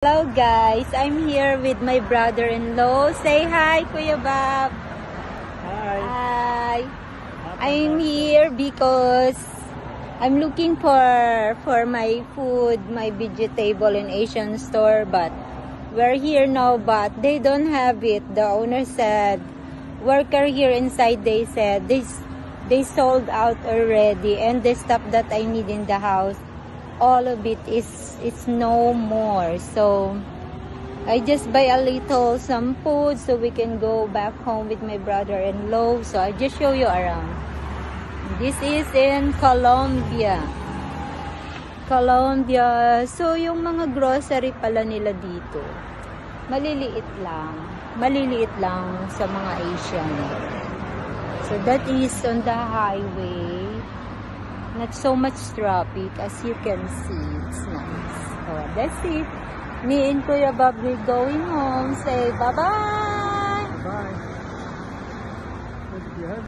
Hello guys, I'm here with my brother-in-law. Say hi, Kuya Bob. Hi. Hi. I'm here because I'm looking for for my food, my vegetable in Asian store, but we're here now, but they don't have it. The owner said, worker here inside, they said this they sold out already, and the stuff that I need in the house, all of it is is no more. So I just buy a little some food so we can go back home with my brother-in-law. So I just show you around. This is in Colombia. Colombia. So yung mga grocery pala nila dito, maliliit lang. Maliliit lang sa mga Asian. So that is on the highway. Not so much traffic as you can see. It's nice. Oh, that's it. Me and Kuya Bob, we're going home. Say bye-bye. Bye. Did you have?